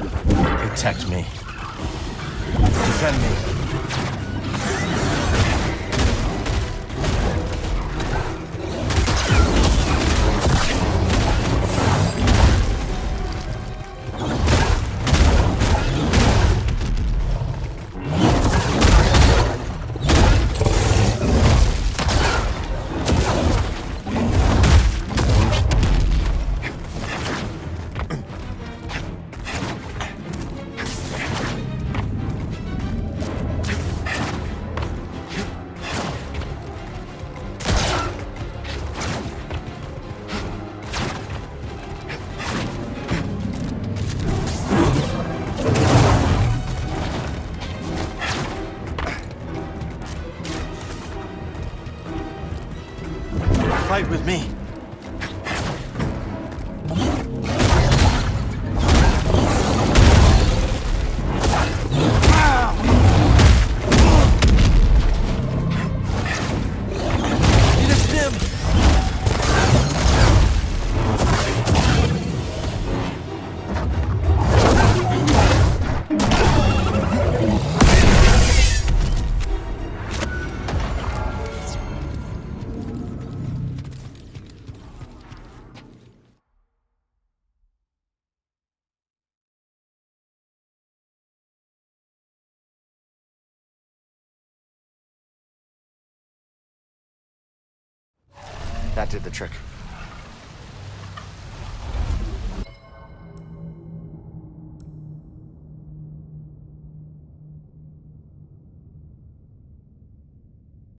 Protect me. Defend me. Fight with me. That did the trick.